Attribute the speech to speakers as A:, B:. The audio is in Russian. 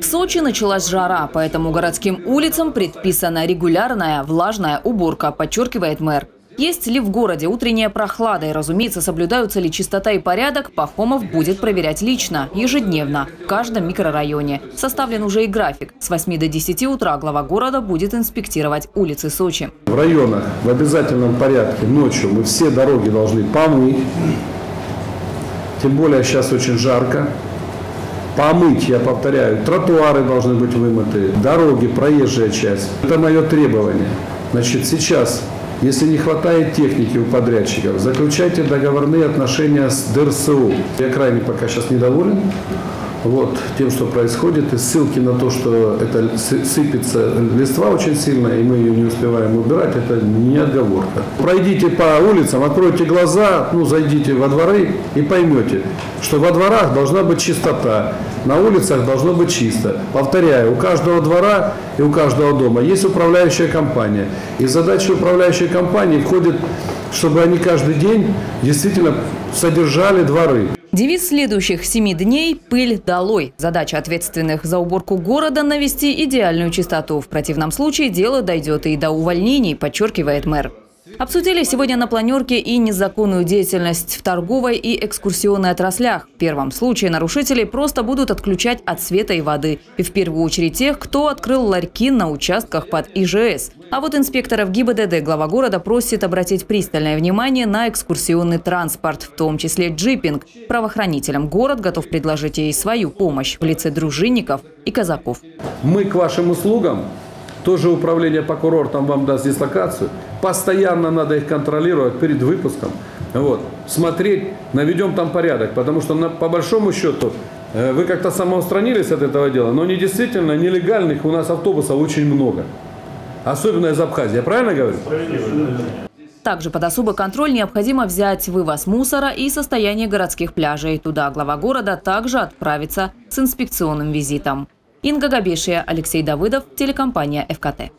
A: В Сочи началась жара, поэтому городским улицам предписана регулярная влажная уборка, подчеркивает мэр. Есть ли в городе утренняя прохлада и, разумеется, соблюдаются ли чистота и порядок, Пахомов будет проверять лично, ежедневно, в каждом микрорайоне. Составлен уже и график. С 8 до 10 утра глава города будет инспектировать улицы Сочи.
B: В районах в обязательном порядке ночью мы все дороги должны помыть. Тем более сейчас очень жарко. Помыть, я повторяю, тротуары должны быть вымыты, дороги, проезжая часть. Это мое требование. Значит, сейчас если не хватает техники у подрядчиков, заключайте договорные отношения с ДРСУ. Я крайне пока сейчас недоволен вот, тем, что происходит, и ссылки на то, что это сыпется листва очень сильно, и мы ее не успеваем убирать, это не отговорка. Пройдите по улицам, откройте глаза, ну, зайдите во дворы и поймете, что во дворах должна быть чистота, на улицах должно быть чисто. Повторяю, у каждого двора и у каждого дома есть управляющая компания. И задача управляющей компании входит, чтобы они каждый день действительно содержали дворы.
A: Девиз следующих семи дней – «Пыль долой». Задача ответственных за уборку города – навести идеальную чистоту. В противном случае дело дойдет и до увольнений, подчеркивает мэр. Обсудили сегодня на планерке и незаконную деятельность в торговой и экскурсионной отраслях. В первом случае нарушители просто будут отключать от света и воды. И в первую очередь тех, кто открыл ларьки на участках под ИЖС. А вот инспекторов ГИБДД глава города просит обратить пристальное внимание на экскурсионный транспорт, в том числе джипинг. Правоохранителям город готов предложить ей свою помощь в лице дружинников и казаков.
B: Мы к вашим услугам тоже управление по курортам вам даст дислокацию. Постоянно надо их контролировать перед выпуском. Вот. Смотреть, наведем там порядок. Потому что на, по большому счету э, вы как-то самоустранились от этого дела. Но не действительно нелегальных у нас автобусов очень много. Особенно из Абхазии. Я правильно говорю?
A: Также под особый контроль необходимо взять вывоз мусора и состояние городских пляжей. Туда глава города также отправится с инспекционным визитом. Инга Габешия, Алексей Давыдов, телекомпания «ФКТ».